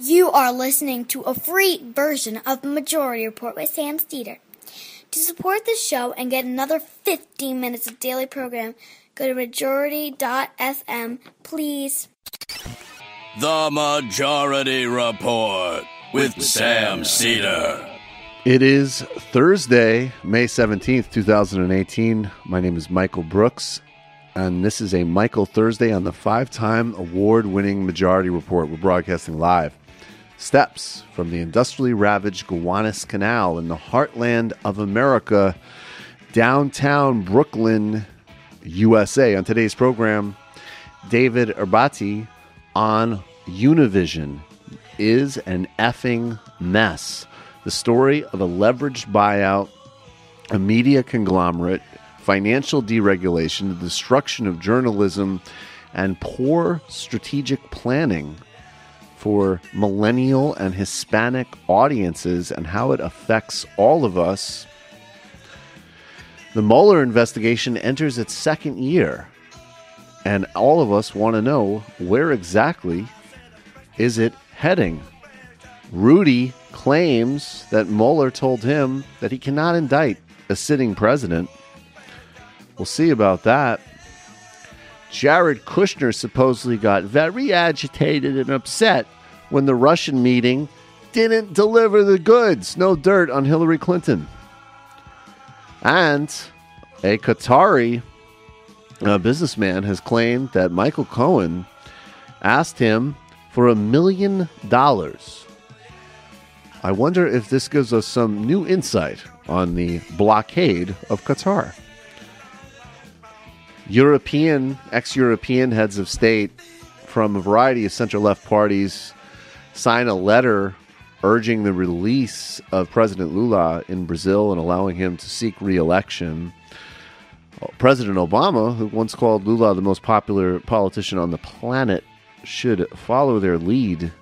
You are listening to a free version of Majority Report with Sam Seder. To support this show and get another 15 minutes of daily program, go to majority.fm, please. The Majority Report with Sam Seder. It is Thursday, May 17th, 2018. My name is Michael Brooks, and this is a Michael Thursday on the five time award winning Majority Report. We're broadcasting live. Steps from the industrially ravaged Gowanus Canal in the heartland of America, downtown Brooklyn, USA. On today's program, David Uberti on Univision is an effing mess. The story of a leveraged buyout, a media conglomerate, financial deregulation, the destruction of journalism, and poor strategic planning for millennial and Hispanic audiences and how it affects all of us. The Mueller investigation enters its second year, and all of us want to know where exactly is it heading. Rudy claims that Mueller told him that he cannot indict a sitting president. We'll see about that. Jared Kushner supposedly got very agitated and upset when the Russian meeting didn't deliver the goods. No dirt on Hillary Clinton. And a Qatari a businessman has claimed that Michael Cohen asked him for a million dollars. I wonder if this gives us some new insight on the blockade of Qatar. European, ex European heads of state from a variety of center left parties sign a letter urging the release of President Lula in Brazil and allowing him to seek re election. President Obama, who once called Lula the most popular politician on the planet, should follow their lead.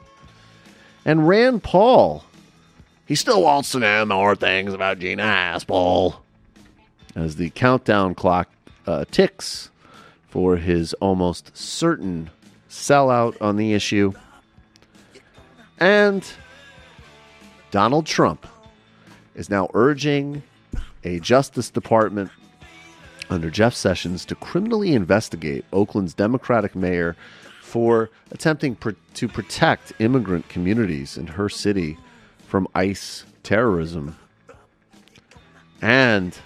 And Rand Paul, he still wants to know more things about Gina Haspel. As the countdown clock uh, ticks for his almost certain sellout on the issue. And Donald Trump is now urging a Justice Department under Jeff Sessions to criminally investigate Oakland's Democratic mayor for attempting pr- to protect immigrant communities in her city from ICE terrorism. And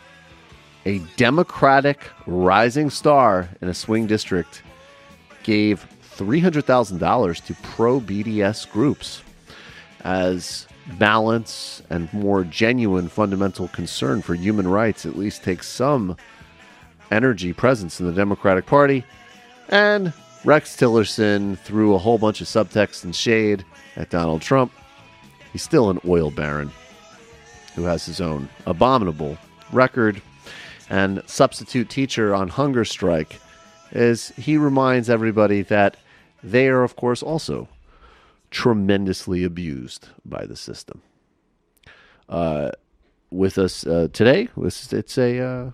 a Democratic rising star in a swing district gave $300,000 to pro BDS groups as balance and more genuine fundamental concern for human rights at least takes some energy presence in the Democratic Party. And Rex Tillerson threw a whole bunch of subtext and shade at Donald Trump. He's still an oil baron who has his own abominable record. And substitute teacher on hunger strike is he reminds everybody that they are, of course, also tremendously abused by the system. Uh, with us uh, today, it's, it's a, uh,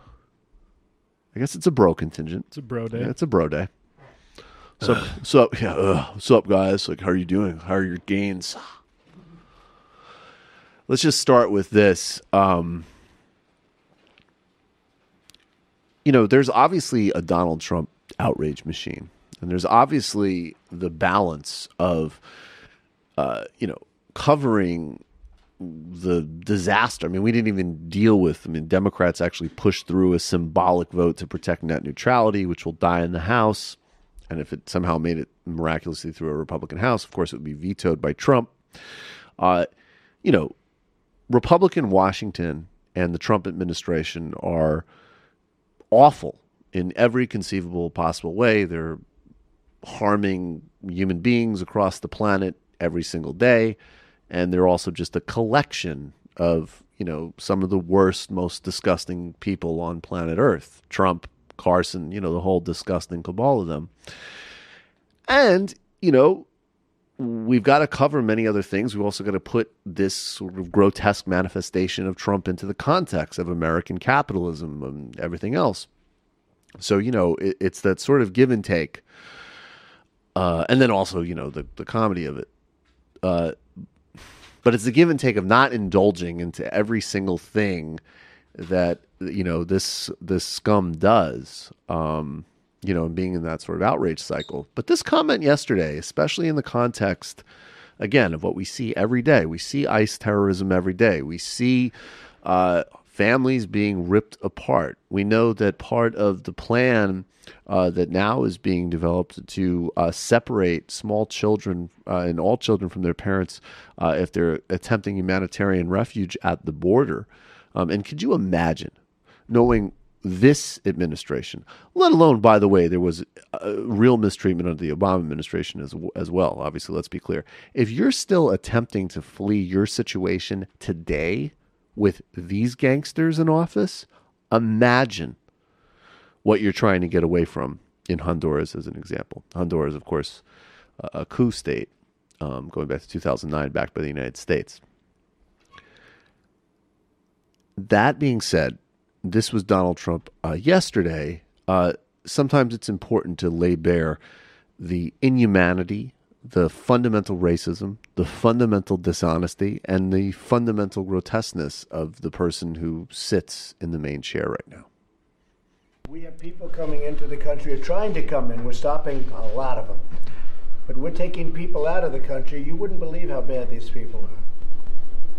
I guess it's a bro contingent. It's a bro day. Yeah, it's a bro day. So, so yeah, uh, what's up, guys? Like, how are you doing? How are your gains? Let's just start with this. Um, you know, there's obviously a Donald Trump outrage machine, and there's obviously the balance of, uh, you know, covering the disaster. I mean, we didn't even deal with. I mean, Democrats actually pushed through a symbolic vote to protect net neutrality, which will die in the House. And if it somehow made it miraculously through a Republican House, of course, it would be vetoed by Trump. Uh, you know, Republican Washington and the Trump administration are awful in every conceivable possible way. They're harming human beings across the planet every single day. And they're also just a collection of, you know, some of the worst, most disgusting people on planet Earth. Trump, Carson, you know, the whole disgusting cabal of them. And, you know, we've got to cover many other things. We've also got to put this sort of grotesque manifestation of Trump into the context of American capitalism and everything else. So, you know, it, it's that sort of give and take. Uh, and then also, you know, the, the comedy of it. uh, but it's the give and take of not indulging into every single thing that you know this this scum does. Um, you know, and being in that sort of outrage cycle. But this comment yesterday, especially in the context, again, of what we see every day, we see ICE terrorism every day. We see uh, families being ripped apart. We know that part of the plan uh, that now is being developed to uh, separate small children uh, and all children from their parents uh, if they're attempting humanitarian refuge at the border. Um, and could you imagine knowing this administration, let alone, by the way, there was real mistreatment under the Obama administration as, as well. Obviously, let's be clear. If you're still attempting to flee your situation today with these gangsters in office, imagine what you're trying to get away from in Honduras, as an example. Honduras, of course, a coup state um, going back to 2009, backed by the United States. That being said, this was Donald Trump uh, yesterday. Uh, sometimes it's important to lay bare the inhumanity, the fundamental racism, the fundamental dishonesty, and the fundamental grotesqueness of the person who sits in the main chair right now. We have people coming into the country or trying to come in. We're stopping a lot of them. But we're taking people out of the country. You wouldn't believe how bad these people are.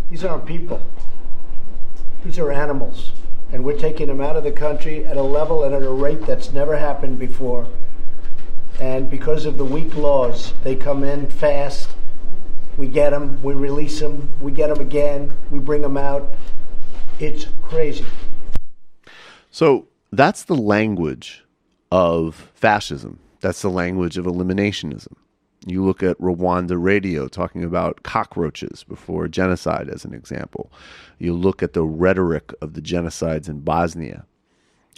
These aren't people. These are animals and we're taking them out of the country at a level and at a rate that's never happened before. And because of the weak laws, they come in fast. We get them, we release them, we get them again, we bring them out. It's crazy. So that's the language of fascism. That's the language of eliminationism. You look at Rwanda radio talking about cockroaches before genocide, as an example. You look at the rhetoric of the genocides in Bosnia.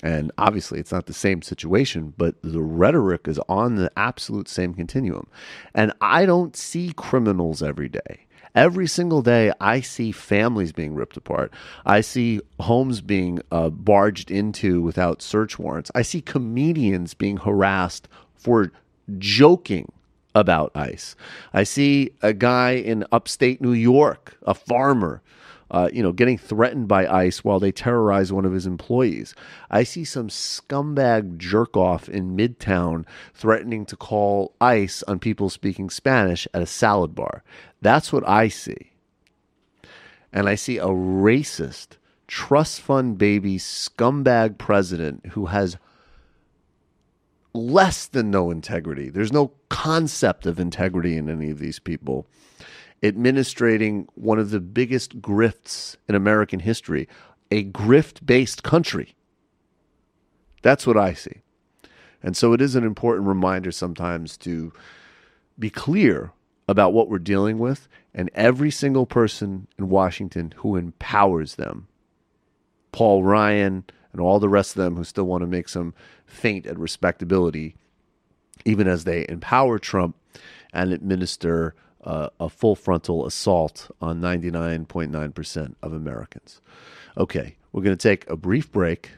And obviously, it's not the same situation, but the rhetoric is on the absolute same continuum. And I don't see criminals every day. Every single day, I see families being ripped apart. I see homes being uh, barged into without search warrants. I see comedians being harassed for joking about ICE. I see a guy in upstate New York, a farmer, uh, you know, getting threatened by ICE while they terrorize one of his employees. I see some scumbag jerk off in Midtown threatening to call ICE on people speaking Spanish at a salad bar. That's what I see. And I see a racist, trust fund baby scumbag president who has less than no integrity. There's no concept of integrity in any of these people. Administrating one of the biggest grifts in American history, a grift based country. That's what I see. And so it is an important reminder sometimes to be clear about what we're dealing with and every single person in Washington who empowers them. Paul Ryan, and all the rest of them who still want to make some feint at respectability, even as they empower Trump and administer uh, a full frontal assault on 99.9% of Americans. Okay, we're going to take a brief break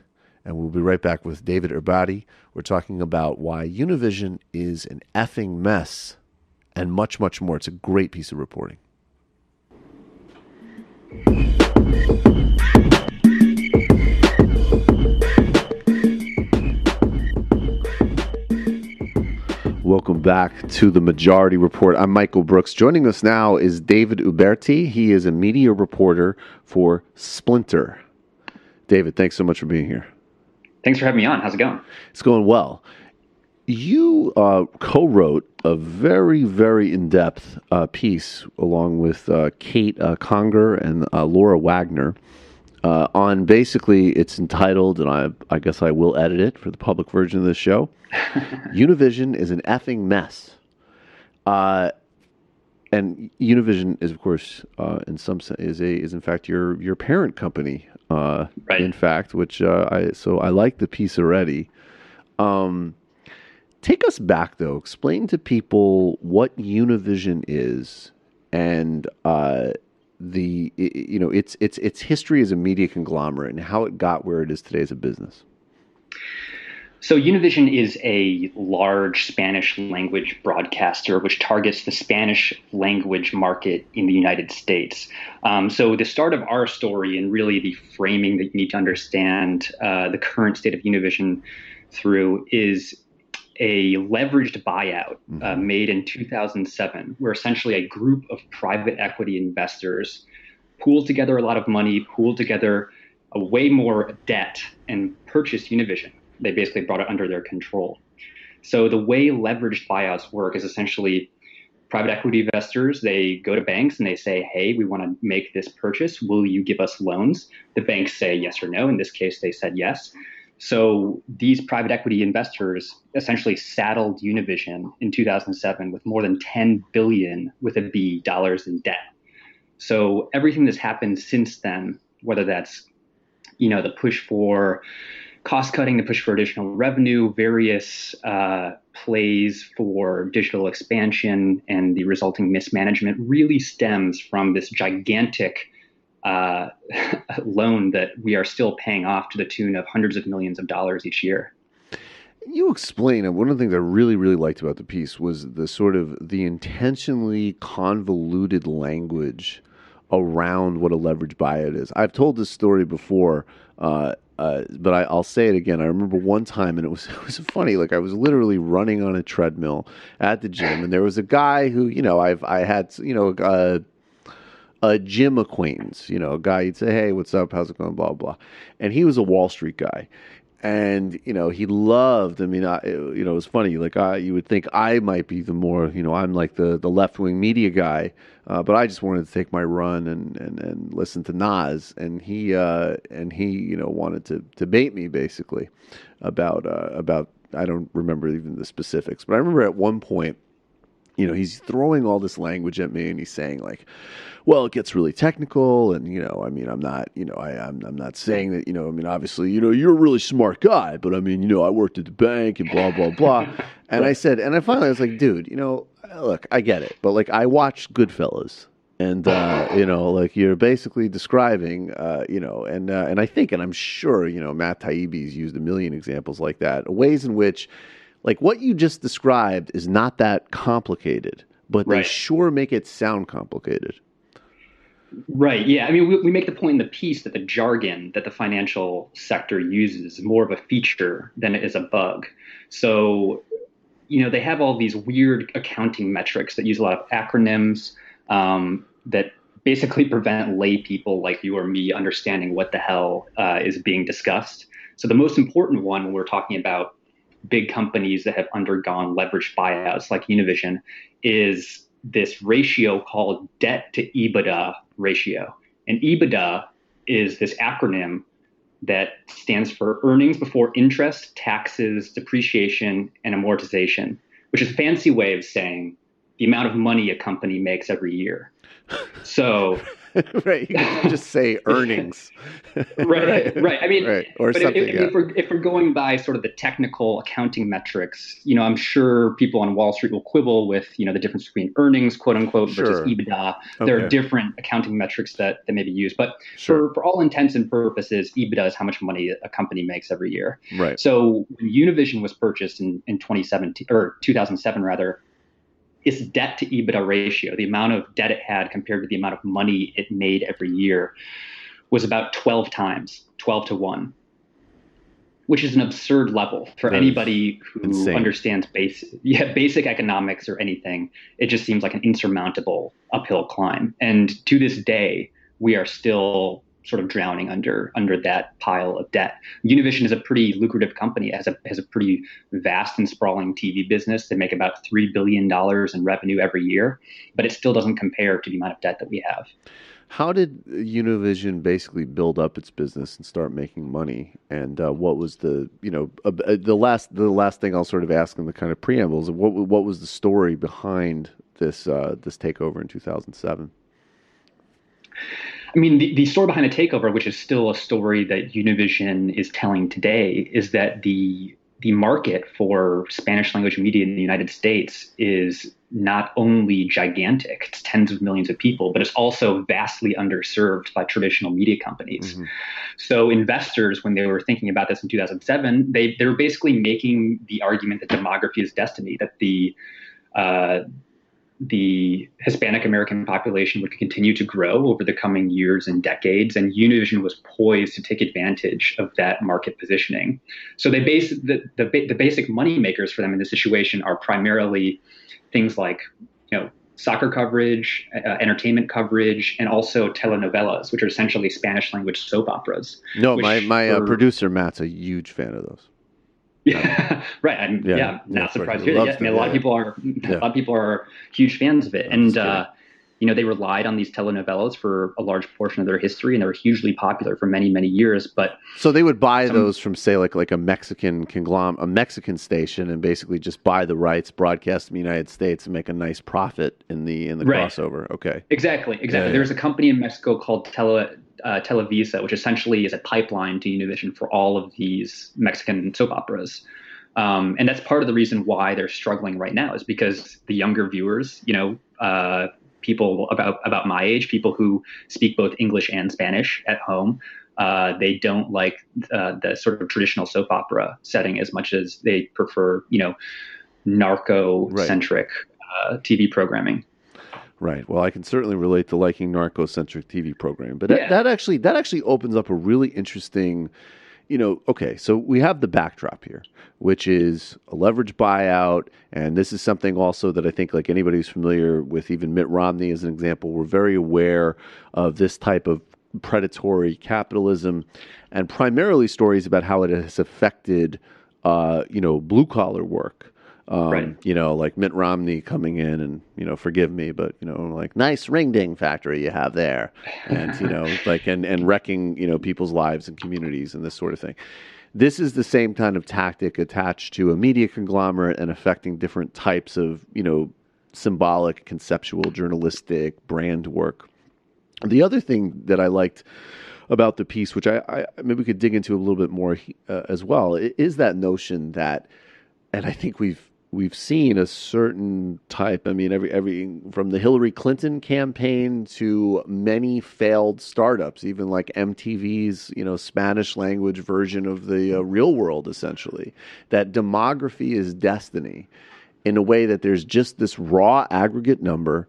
and we'll be right back with David Uberti. We're talking about why Univision is an effing mess and much, much more. It's a great piece of reporting. Welcome back to the Majority Report. I'm Michael Brooks. Joining us now is David Uberti. He is a media reporter for Splinter. David, thanks so much for being here. Thanks for having me on. How's it going? It's going well. You uh, co wrote a very, very in depth uh, piece along with uh, Kate uh, Conger and uh, Laura Wagner uh, on basically it's entitled, and I, I guess I will edit it for the public version of this show. Univision is an effing mess. Uh, and Univision is, of course, uh, in some sense, is a is in fact your your parent company. Uh, right. In fact, which uh, I so I like the piece already. Um, take us back though. Explain to people what Univision is and uh, the you know its its its history as a media conglomerate and how it got where it is today as a business. So Univision is a large Spanish language broadcaster which targets the Spanish language market in the United States. Um, so the start of our story and really the framing that you need to understand uh, the current state of Univision through is a leveraged buyout uh, mm-hmm. made in 2007, where essentially a group of private equity investors pooled together a lot of money, pooled together a way more debt, and purchased Univision. They basically brought it under their control. So the way leveraged buyouts work is essentially private equity investors they go to banks and they say hey we want to make this purchase. Will you give us loans? The banks say yes or no. In this case they said yes so these private equity investors essentially saddled univision in 2007 with more than 10 billion with a b dollars in debt. So everything that's happened since then whether that's you know the push for cost cutting the push for additional revenue, various uh, plays for digital expansion, and the resulting mismanagement really stems from this gigantic uh, loan that we are still paying off to the tune of hundreds of millions of dollars each year. You explain, and one of the things I really, really liked about the piece was the sort of the intentionally convoluted language around what a leverage buyout is. I've told this story before. Uh, uh, but I, will say it again. I remember one time, and it was it was funny. Like I was literally running on a treadmill at the gym, and there was a guy who, you know, I've I had, you know, uh, a gym acquaintance, you know, a guy you'd say, "Hey, what's up? How's it going?" Blah blah, and he was a Wall Street guy, and you know he loved. I mean, I, you know, it was funny. Like I, you would think I might be the more, you know, I'm like the the left wing media guy, uh, but I just wanted to take my run and and, and listen to Nas, and he uh, and he, you know, wanted to debate me basically about uh, about. I don't remember even the specifics, but I remember at one point you know, he's throwing all this language at me and he's saying like, well, it gets really technical. And, you know, I mean, I'm not, you know, I, I'm, I'm not saying that, you know, I mean, obviously, you know, you're a really smart guy, but I mean, you know, I worked at the bank and blah, blah, blah. and I said, and I finally was like, dude, you know, look, I get it, but like I watched Goodfellas and uh, you know, like you're basically describing, uh, you know, and uh, and I think, and I'm sure, you know, Matt Taibbi's used a million examples like that, ways in which like what you just described is not that complicated, but right. they sure make it sound complicated. Right. Yeah. I mean, we, we make the point in the piece that the jargon that the financial sector uses is more of a feature than it is a bug. So, you know, they have all these weird accounting metrics that use a lot of acronyms um, that basically prevent lay people like you or me understanding what the hell uh, is being discussed. So, the most important one when we're talking about big companies that have undergone leveraged buyouts like Univision is this ratio called debt to EBITDA ratio. And EBITDA is this acronym that stands for earnings before interest, taxes, depreciation, and amortization, which is a fancy way of saying the amount of money a company makes every year. So right. You can just say earnings. right, right. I mean, right. Or but something, if, yeah. if, we're, if we're going by sort of the technical accounting metrics, you know, I'm sure people on Wall Street will quibble with, you know, the difference between earnings, quote unquote, sure. versus EBITDA. Okay. There are different accounting metrics that, that may be used. But sure. for, for all intents and purposes, EBITDA is how much money a company makes every year. Right. So when Univision was purchased in, in 2017 or 2007 rather, its debt to EBITDA ratio, the amount of debt it had compared to the amount of money it made every year, was about 12 times, 12 to 1, which is an absurd level for that anybody who insane. understands basic, yeah, basic economics or anything. It just seems like an insurmountable uphill climb. And to this day, we are still sort of drowning under under that pile of debt. Univision is a pretty lucrative company. It has a has a pretty vast and sprawling TV business. They make about three billion dollars in revenue every year, but it still doesn't compare to the amount of debt that we have. How did Univision basically build up its business and start making money? And uh, what was the you know uh, uh the last the last thing I'll sort of ask in the kind of preambles? What what was the story behind this uh, this takeover in two thousand seven? I mean, the, the story behind the takeover, which is still a story that Univision is telling today, is that the the market for Spanish language media in the United States is not only gigantic, it's tens of millions of people, but it's also vastly underserved by traditional media companies. Mm-hmm. So investors, when they were thinking about this in 2007, they they were basically making the argument that demography is destiny, that the uh, the Hispanic American population would continue to grow over the coming years and decades, and Univision was poised to take advantage of that market positioning. So they base the the, the basic money makers for them in this situation are primarily things like you know soccer coverage, uh, entertainment coverage, and also telenovelas, which are essentially Spanish language soap operas. No, my my uh, producer Matt's a huge fan of those. Yeah, right. I'm yeah, yeah not surprised. Yeah, I mean, a lot of people are a lot of people are huge fans of it, and uh, you know they relied on these telenovelas for a large portion of their history, and they were hugely popular for many many years. But so they would buy some, those from say like like a Mexican conglomerate, a Mexican station, and basically just buy the rights, broadcast in the United States, and make a nice profit in the in the right. crossover. Okay, exactly, exactly. There's a company in Mexico called Tele uh, Televisa, which essentially is a pipeline to Univision for all of these Mexican soap operas. Um, and that's part of the reason why they're struggling right now is because the younger viewers, you know, uh, people about about my age, people who speak both English and Spanish at home, uh, they don't like uh, the sort of traditional soap opera setting as much as they prefer, you know, narco centric right. Uh, TV programming. Right. Well, I can certainly relate to liking narco-centric TV programming, but that, that actually that actually opens up a really interesting, you know. Okay, so we have the backdrop here, which is a leverage buyout, and this is something also that I think, like anybody who's familiar with even Mitt Romney as an example, we're very aware of this type of predatory capitalism, and primarily stories about how it has affected, uh, you know, blue collar work. Um, right. You know, like Mitt Romney coming in and, you know, forgive me, but, you know, like nice ring ding factory you have there. And, you know, like, and, and wrecking, you know, people's lives and communities and this sort of thing. This is the same kind of tactic attached to a media conglomerate and affecting different types of, you know, symbolic, conceptual, journalistic brand work. The other thing that I liked about the piece, which I, I maybe we could dig into a little bit more uh, as well, is that notion that, and I think we've we've seen a certain type. I mean, every every from the Hillary Clinton campaign to many failed startups, even like MTV's you know Spanish language version of the uh, Real World, essentially. That demography is destiny, in a way that there's just this raw aggregate number.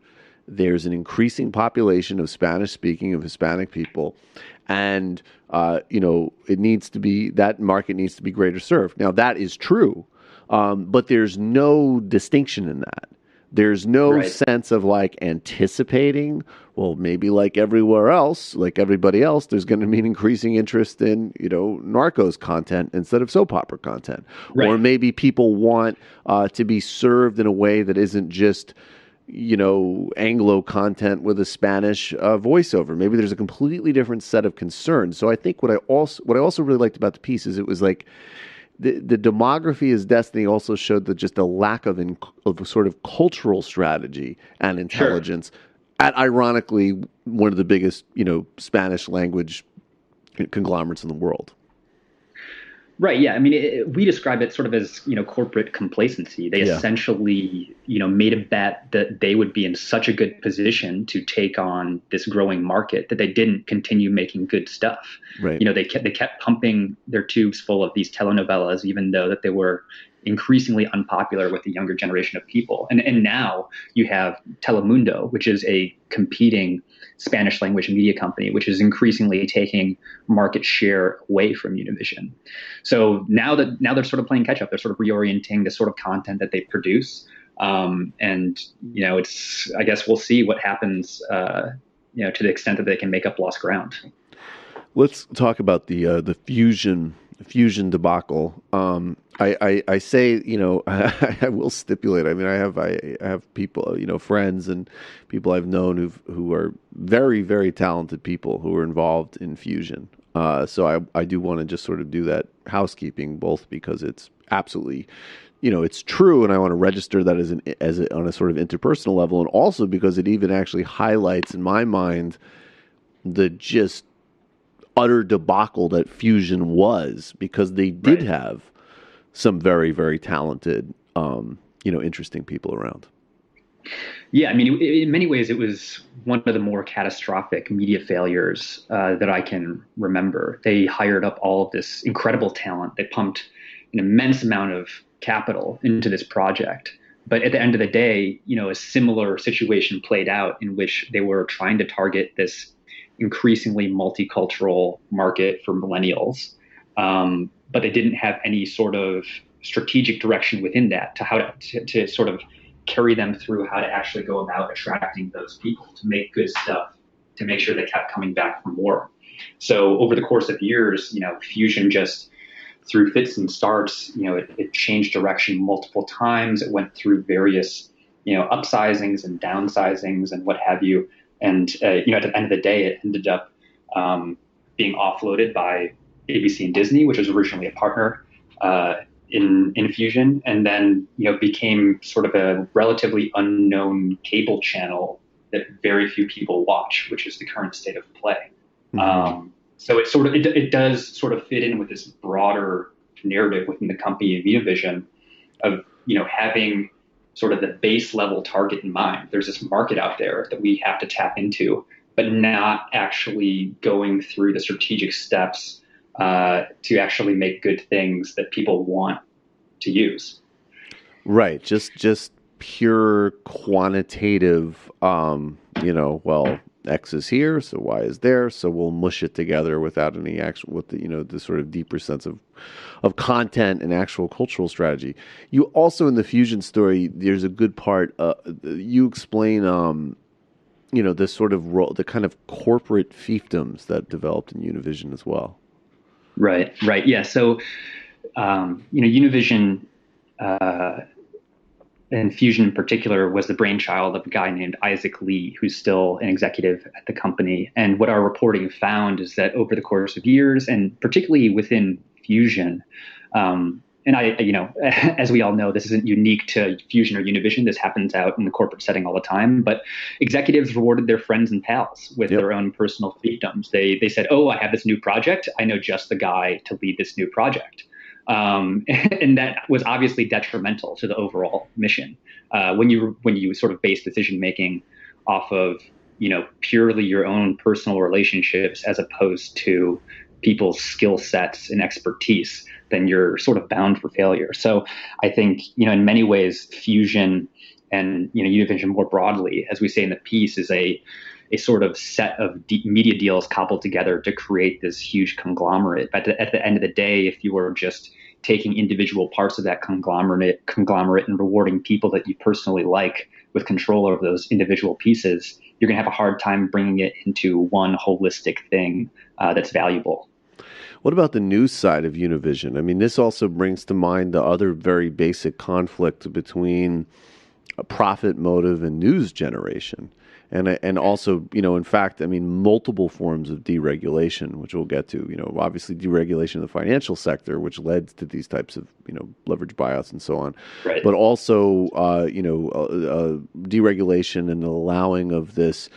There's an increasing population of Spanish speaking of Hispanic people, and uh, you know it needs to be that market needs to be greater served. Now that is true um, but there's no distinction in that. There's no right. sense of like anticipating, well, maybe like everywhere else, like everybody else, there's going to be an increasing interest in, you know, Narcos content instead of soap opera content. Right. Or maybe people want uh, to be served in a way that isn't just, you know, Anglo content with a Spanish uh, voiceover. Maybe there's a completely different set of concerns. So I think what I also what I also really liked about the piece is it was like the, the demography is destiny also showed that just a lack of in, of sort of cultural strategy and intelligence sure. at ironically one of the biggest you know Spanish language conglomerates in the world. Right. Yeah. I mean, it, we describe it sort of as you know corporate complacency. They yeah. essentially you know made a bet that they would be in such a good position to take on this growing market that they didn't continue making good stuff. Right. You know, they kept they kept pumping their tubes full of these telenovelas, even though that they were increasingly unpopular with the younger generation of people. And and now you have Telemundo, which is a competing Spanish language media company, which is increasingly taking market share away from Univision. So now that now they're sort of playing catch up, they're sort of reorienting the sort of content that they produce. Um, and you know, it's I guess we'll see what happens. Uh, you know, to the extent that they can make up lost ground. Let's talk about the uh, the fusion fusion debacle. Um, I, I, I, say, you know, I, I, will stipulate. I mean, I have I, I, have people, you know, friends and people I've known who who are very very talented people who are involved in fusion. Uh, so I I do want to just sort of do that housekeeping, both because it's absolutely, you know, it's true, and I want to register that as an as a, on a sort of interpersonal level, and also because it even actually highlights in my mind the just utter debacle that Fusion was because they did right. have some very very talented, um, you know, interesting people around. Yeah, I mean, in many ways, it was one of the more catastrophic media failures uh, that I can remember. They hired up all of this incredible talent. They pumped an immense amount of capital into this project. But at the end of the day, you know, a similar situation played out in which they were trying to target this increasingly multicultural market for millennials, um, but they didn't have any sort of strategic direction within that to how to, to, to sort of carry them through how to actually go about attracting those people to make good stuff, to make sure they kept coming back for more. So over the course of years, you know, Fusion just through fits and starts, you know, it, it changed direction multiple times. It went through various, you know, upsizings and downsizings and what have you. And uh, you know, at the end of the day, it ended up um, being offloaded by ABC and Disney, which was originally a partner. Uh, in, Infusion, and then you know became sort of a relatively unknown cable channel that very few people watch, which is the current state of play. Mm-hmm. Um, so it sort of it, it does sort of fit in with this broader narrative within the company of Univision of you know having sort of the base level target in mind. There's this market out there that we have to tap into, but not actually going through the strategic steps uh, to actually make good things that people want to use. Right. Just just pure quantitative. Um, you know, well, X is here, so Y is there, so we'll mush it together without any actual, with the you know the sort of deeper sense of of content and actual cultural strategy. You also in the fusion story, there's a good part. Uh, you explain, um, you know, the sort of role, the kind of corporate fiefdoms that developed in Univision as well. Right, right, yeah. So, um, you know, Univision uh, and Fusion in particular was the brainchild of a guy named Isaac Lee, who's still an executive at the company. And what our reporting found is that over the course of years, and particularly within Fusion, um, and I, you know, as we all know, this isn't unique to Fusion or Univision. This happens out in the corporate setting all the time. But executives rewarded their friends and pals with yep. their own personal fiefdoms. They they said, "Oh, I have this new project. I know just the guy to lead this new project," um, and that was obviously detrimental to the overall mission. Uh, when you when you sort of base decision making off of you know purely your own personal relationships as opposed to people's skill sets and expertise then you're sort of bound for failure. So I think, you know, in many ways, fusion and, you know, Univision more broadly, as we say in the piece, is a, a sort of set of de- media deals cobbled together to create this huge conglomerate. But at the, at the end of the day, if you were just taking individual parts of that conglomerate, conglomerate and rewarding people that you personally like with control over those individual pieces, you're going to have a hard time bringing it into one holistic thing uh, that's valuable. What about the news side of Univision? I mean, this also brings to mind the other very basic conflict between a profit motive and news generation. And, and also, you know, in fact, I mean, multiple forms of deregulation, which we'll get to. You know, obviously, deregulation of the financial sector, which led to these types of, you know, leverage buyouts and so on. Right. But also, uh, you know, uh, uh, deregulation and allowing of this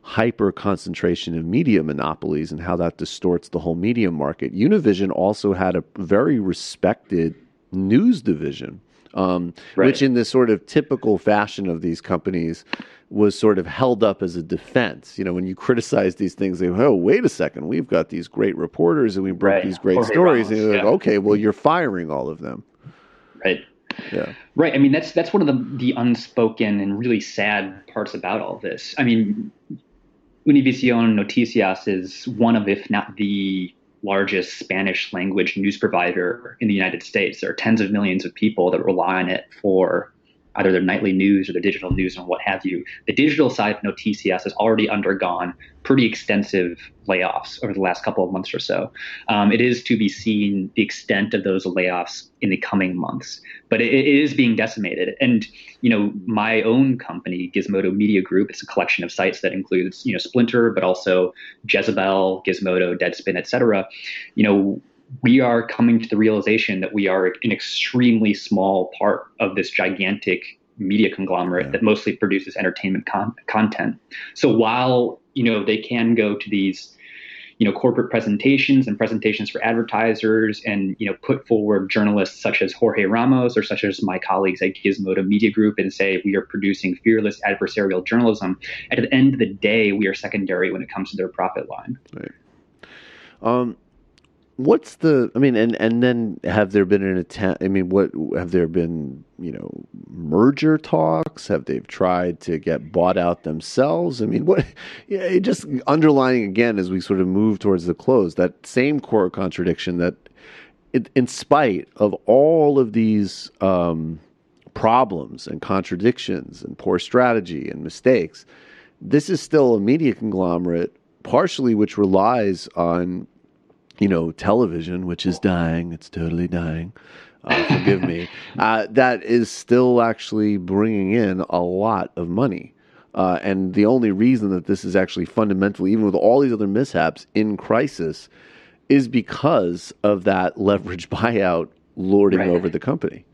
hyper concentration of media monopolies and how that distorts the whole media market. Univision also had a very respected news division, um, right. which, in the sort of typical fashion of these companies, was sort of held up as a defense. You know, when you criticize these things, they go, "Oh, wait a second, we've got these great reporters and we broke right. these great Jorge stories." Ramos, and yeah. like, "Okay, well, you're firing all of them." Right. Yeah. Right. I mean, that's that's one of the the unspoken and really sad parts about all this. I mean, Univision Noticias is one of, if not the largest Spanish language news provider in the United States. There are tens of millions of people that rely on it for either their nightly news or their digital news and what have you. The digital side of Noticias has already undergone pretty extensive layoffs over the last couple of months or so. Um, it is to be seen the extent of those layoffs in the coming months, but it, it is being decimated. And you know, my own company, Gizmodo Media Group, it's a collection of sites that includes you know Splinter, but also Jezebel, Gizmodo, Deadspin, etc. You know, we are coming to the realization that we are an extremely small part of this gigantic media conglomerate yeah. that mostly produces entertainment con- content. So while you know they can go to these you know corporate presentations and presentations for advertisers, and you know put forward journalists such as Jorge Ramos or such as my colleagues at Gizmodo Media Group and say we are producing fearless adversarial journalism. At the end of the day, we are secondary when it comes to their profit line. Right. Um, what's the i mean and and then have there been an attempt i mean what have there been you know merger talks? Have they tried to get bought out themselves? I mean what yeah, just underlining again as we sort of move towards the close that same core contradiction that it, in spite of all of these um, problems and contradictions and poor strategy and mistakes this is still a media conglomerate partially which relies on you know, television, which is dying. It's totally dying. Uh, forgive me. Uh, that is still actually bringing in a lot of money. Uh, and the only reason that this is actually fundamentally, even with all these other mishaps, in crisis, is because of that leverage buyout lording right. over the company.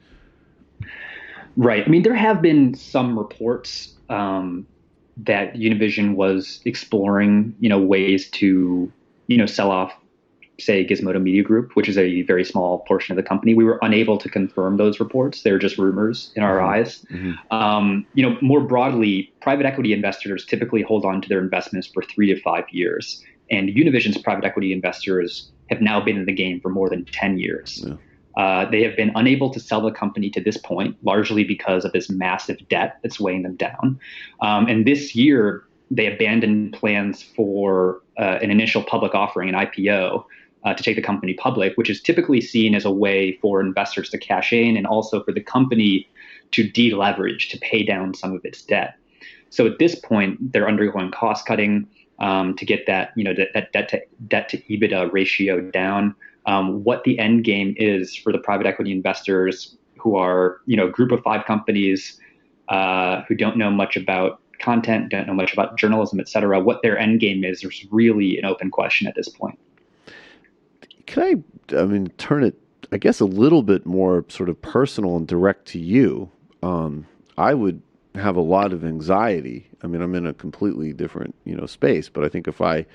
Right. I mean, there have been some reports um, that Univision was exploring, you know, ways to, you know, sell off say Gizmodo Media Group, which is a very small portion of the company, we were unable to confirm those reports. They're just rumors in our mm-hmm. eyes. Mm-hmm. Um, you know, more broadly, private equity investors typically hold on to their investments for three to five years, and Univision's private equity investors have now been in the game for more than ten years. Yeah. Uh, they have been unable to sell the company to this point, largely because of this massive debt that's weighing them down. Um, and this year, they abandoned plans for uh, an initial public offering, an IPO, uh, to take the company public, which is typically seen as a way for investors to cash in and also for the company to deleverage, to pay down some of its debt. So at this point, they're undergoing cost cutting um, to get that, you know, that, that debt to debt to EBITDA ratio down. Um, what the end game is for the private equity investors who are, you know, a group of five companies uh, who don't know much about content, don't know much about journalism, et cetera. What their end game is is really an open question at this point can I, I mean, turn it, I guess, a little bit more sort of personal and direct to you? Um, I would have a lot of anxiety. I mean, I'm in a completely different, you know, space, but I think if I,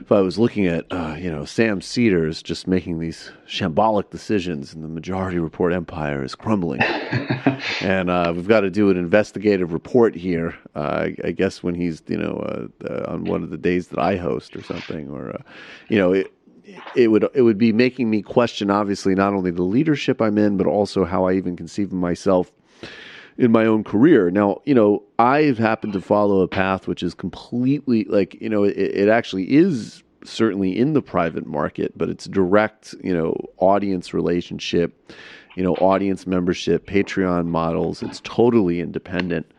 if I was looking at, uh, you know, Sam Seder's just making these shambolic decisions and the majority report empire is crumbling, and uh, we've got to do an investigative report here. Uh, I, I, guess when he's, you know, uh, uh, on one of the days that I host or something, or, uh, you know, it, it would it would be making me question obviously not only the leadership I'm in but also how I even conceive of myself in my own career. Now, you know, I've happened to follow a path which is completely like, you know, it, it actually is certainly in the private market, but it's direct, you know, audience relationship, you know, audience membership, Patreon models. It's totally independent.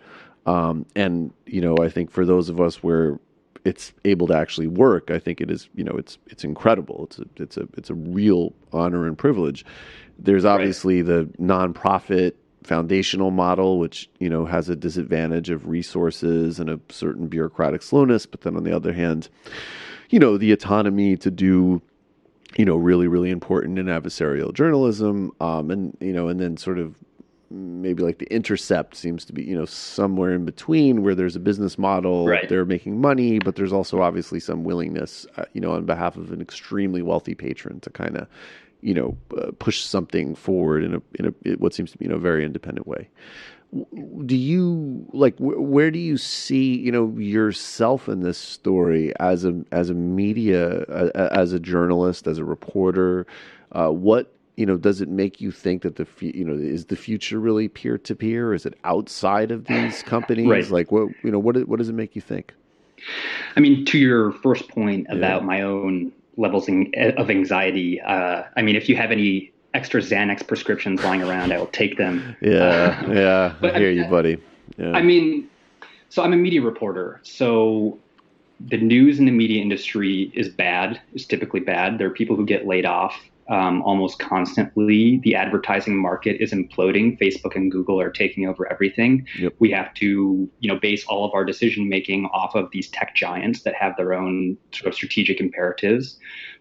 Um, and you know, I think for those of us where it's able to actually work, I think it is. You know, it's it's incredible. It's a it's a it's a real honor and privilege. There's obviously right. the nonprofit foundational model, which you know has a disadvantage of resources and a certain bureaucratic slowness. But then on the other hand, you know, the autonomy to do you know really really important in adversarial journalism, um, and you know, and then sort of maybe like the intercept seems to be you know somewhere in between where there's a business model right. they're making money but there's also obviously some willingness uh, you know on behalf of an extremely wealthy patron to kind of you know uh, push something forward in a in a what seems to be in a very independent way do you like where do you see you know yourself in this story as a as a media uh, as a journalist as a reporter uh, what you know, does it make you think that the you know is the future really peer to peer? Is it outside of these companies? Right. Like what you know what what does it make you think? I mean, to your first point about yeah. my own levels of anxiety, uh, I mean, if you have any extra Xanax prescriptions lying around, I will take them. Yeah, uh, yeah, but I hear I, you, buddy. Yeah. I mean, so I'm a media reporter, so the news in the media industry is bad. Is typically bad. There are people who get laid off um, almost constantly. The advertising market is imploding. Facebook and Google are taking over everything. Yep. We have to, you know, base all of our decision making off of these tech giants that have their own sort of strategic imperatives.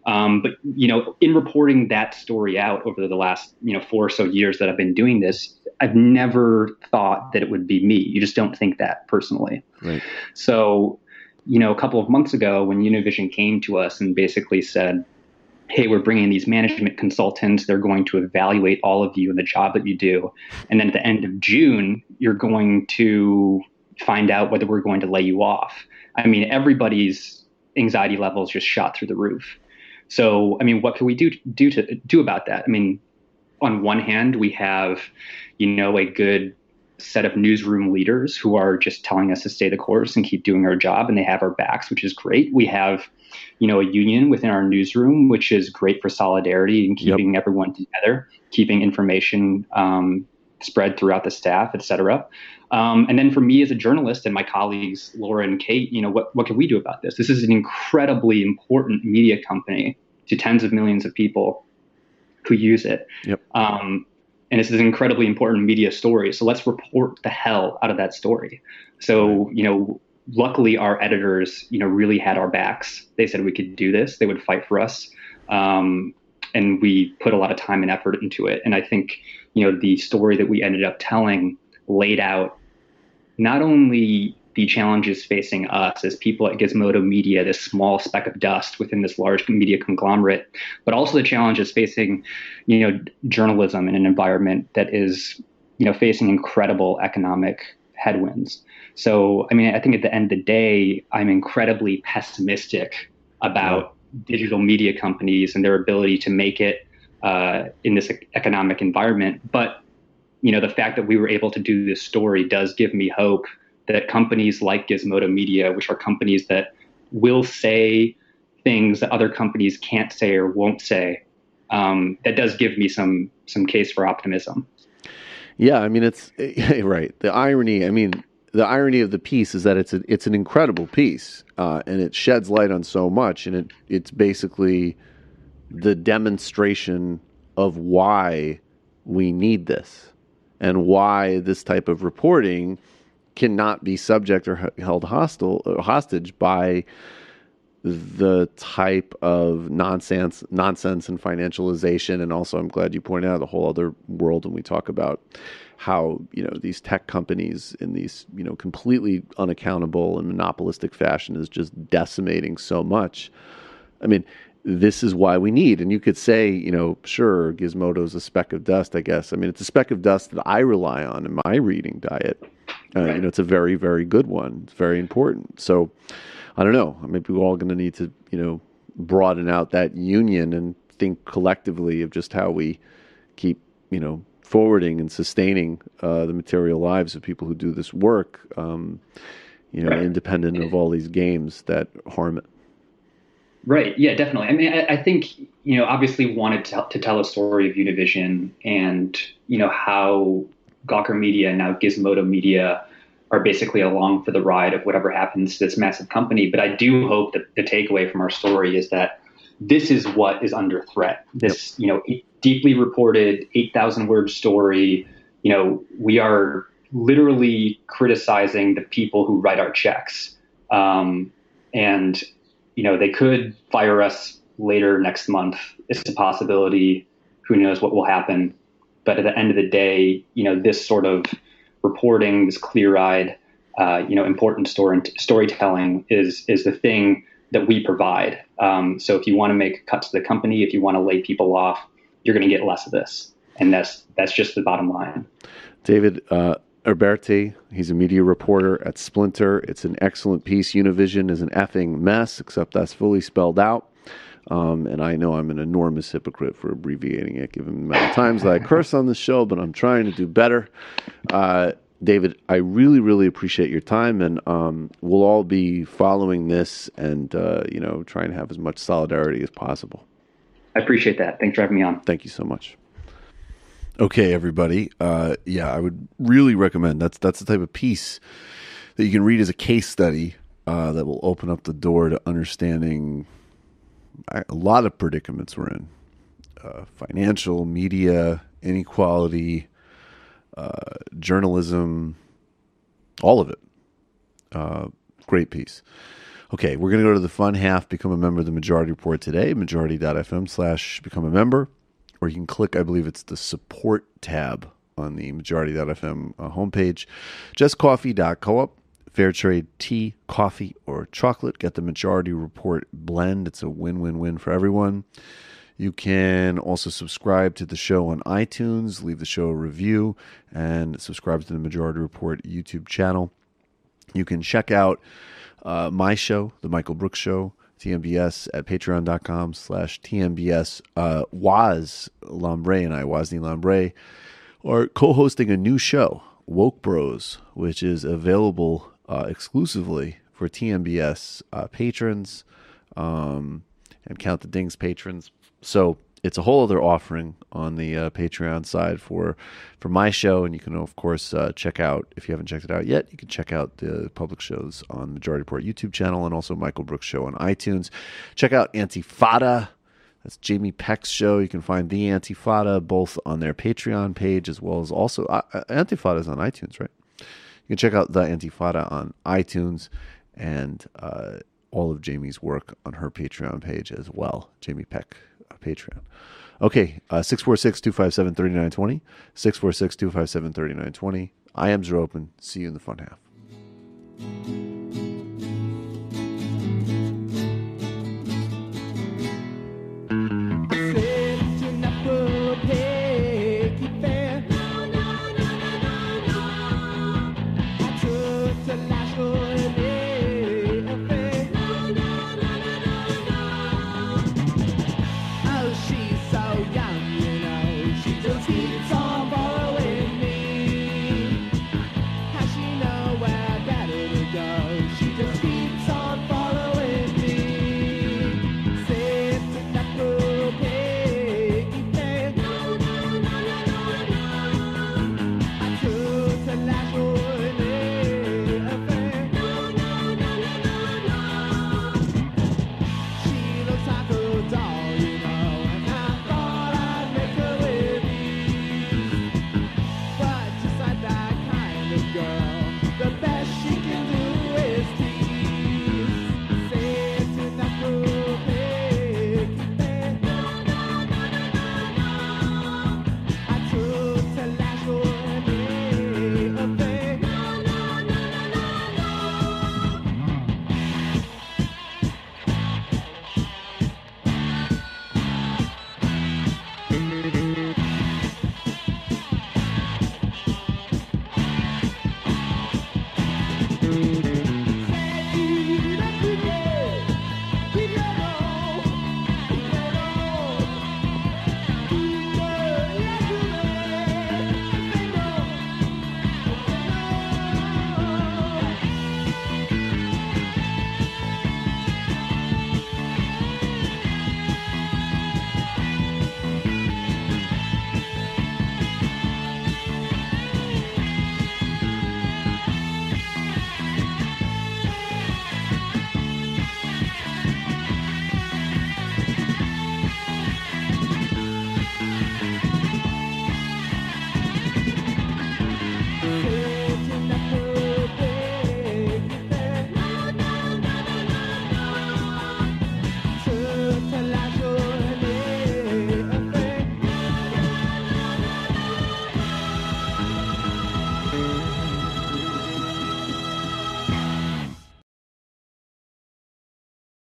Um, but you know, in reporting that story out over the last you know four or so years that I've been doing this, I've never thought that it would be me. You just don't think that personally. Right. So you know, a couple of months ago when Univision came to us and basically said, hey, we're bringing these management consultants. They're going to evaluate all of you and the job that you do. And then at the end of June, you're going to find out whether we're going to lay you off. I mean, everybody's anxiety levels just shot through the roof. So, I mean, what can we do do to do about that? I mean, on one hand, we have, you know, a good set of newsroom leaders who are just telling us to stay the course and keep doing our job, and they have our backs, which is great. We have, you know, a union within our newsroom, which is great for solidarity and keeping yep. everyone together, keeping information um, spread throughout the staff, et cetera. Um, and then for me as a journalist and my colleagues, Laura and Kate, you know, what, what can we do about this? This is an incredibly important media company to tens of millions of people who use it. Yep. Um, and it's an incredibly important media story. So let's report the hell out of that story. So, you know, luckily our editors, you know, really had our backs. They said we could do this. They would fight for us. Um, and we put a lot of time and effort into it. And I think, you know, the story that we ended up telling laid out not only the challenges facing us as people at Gizmodo Media, this small speck of dust within this large media conglomerate, but also the challenges facing, you know, journalism in an environment that is, you know, facing incredible economic headwinds. So, I mean, I think at the end of the day, I'm incredibly pessimistic about digital media companies and their ability to make it uh, in this economic environment. But, you know, the fact that we were able to do this story does give me hope that companies like Gizmodo Media, which are companies that will say things that other companies can't say or won't say, um, that does give me some some case for optimism. Yeah, I mean it's right. The irony, I mean, the irony of the piece is that it's a, it's an incredible piece, uh, and it sheds light on so much, and it it's basically the demonstration of why we need this and why this type of reporting cannot be subject or held hostile or hostage by the type of nonsense nonsense and financialization and also I'm glad you pointed out the whole other world when we talk about how you know these tech companies in these you know completely unaccountable and monopolistic fashion is just decimating so much I mean this is why we need. And you could say, you know, sure, Gizmodo's a speck of dust, I guess. I mean, it's a speck of dust that I rely on in my reading diet. Uh, right. You know, it's a very, very good one. It's very important. So I don't know. Maybe we're all going to need to, you know, broaden out that union and think collectively of just how we keep, you know, forwarding and sustaining uh, the material lives of people who do this work, um, you know, right. independent of all these games that harm it. Right. Yeah, definitely. I mean, I, I think, you know, obviously wanted to, to tell a story of Univision and, you know, how Gawker Media and now Gizmodo Media are basically along for the ride of whatever happens to this massive company. But I do hope that the takeaway from our story is that this is what is under threat. This, you know, deeply reported 8,000 word story. You know, we are literally criticizing the people who write our checks. Um, and, you know, they could fire us later next month. It's a possibility. Who knows what will happen? But at the end of the day, you know, this sort of reporting, this clear-eyed, uh, you know, important story storytelling is is the thing that we provide. Um, so if you want to make cuts to the company, if you want to lay people off, you're going to get less of this, and that's that's just the bottom line. David uh, he's a media reporter at Splinter. It's an excellent piece. Univision is an effing mess, except that's fully spelled out. Um, and I know I'm an enormous hypocrite for abbreviating it, given the amount of times that I curse on the show, but I'm trying to do better. Uh, David, I really, really appreciate your time, and um, we'll all be following this and uh, you know trying to have as much solidarity as possible. I appreciate that. Thanks for having me on. Thank you so much. Okay, everybody. Uh, yeah, I would really recommend that's that's the type of piece that you can read as a case study uh, that will open up the door to understanding a lot of predicaments we're in uh, financial, media, inequality, uh, journalism, all of it. Uh, great piece. Okay, we're going to go to the fun half, become a member of the Majority Report today, majority.fm slash become a member, or you can click, I believe it's the support tab on the majority.fm uh, homepage, justcoffee.coop fair trade tea, coffee, or chocolate. Get the Majority Report blend. It's a win win win for everyone. You can also subscribe to the show on iTunes, leave the show a review, and subscribe to the Majority Report YouTube channel. You can check out uh, my show, The Michael Brooks Show, TMBS, at patreon.com slash TMBS. Uh, Waz Lambre and I, Wosny Lambre, are co hosting a new show, Woke Bros, which is available uh, exclusively for TMBS uh, patrons um, and Count the Dings patrons. So it's a whole other offering on the uh, Patreon side for for my show, and you can of course uh, check out if you haven't checked it out yet. You can check out the public shows on Majority Report YouTube channel and also Michael Brooks Show on iTunes. Check out Antifada. That's Jamie Peck's show. You can find the Antifada both on their Patreon page as well as also uh, uh is on iTunes, right? You can check out the Antifada on iTunes and uh, all of Jamie's work on her Patreon page as well. Jamie Peck, Patreon. Okay, uh, 646 257 3920. 646 257 3920. IMs are open. See you in the fun half.